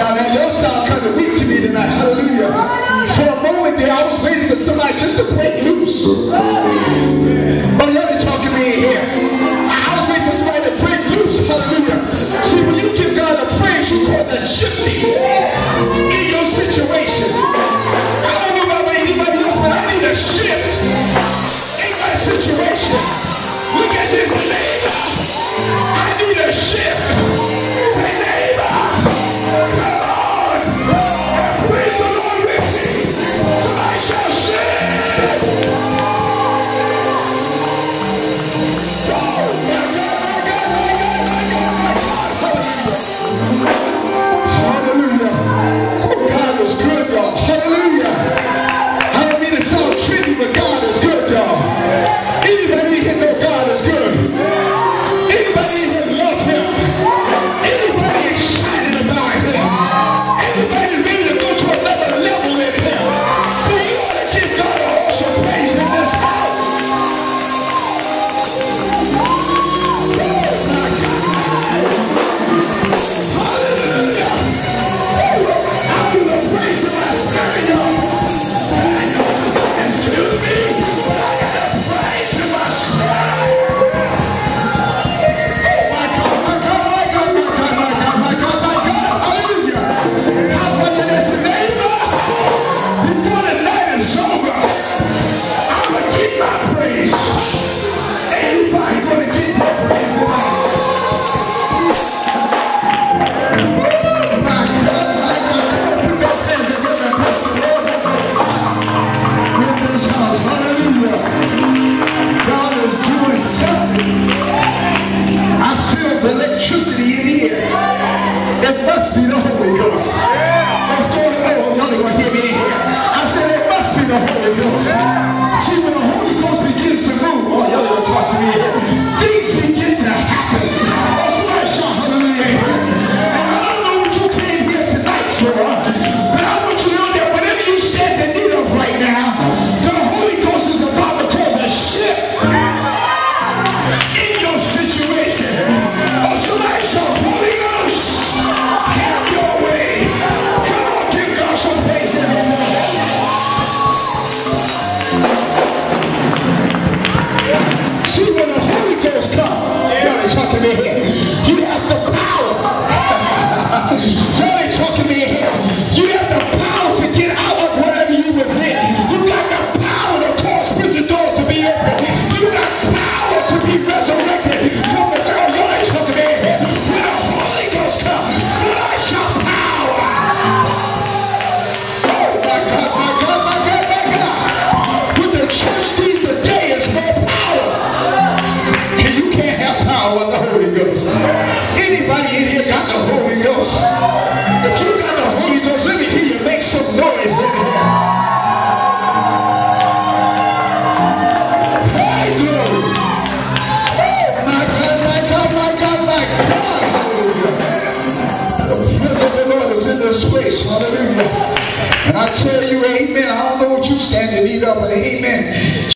God. And your sound kind of weak to me tonight. Hallelujah. For a moment there, I was waiting for somebody just to break me Ghost. Anybody in here got the Holy Ghost? If you got the Holy Ghost, let me hear you make some noise. Let me hear. My God, my God, my God, my God. The Lord is in this place. Hallelujah. And I tell you, amen. I don't know what you stand and eat up, but amen.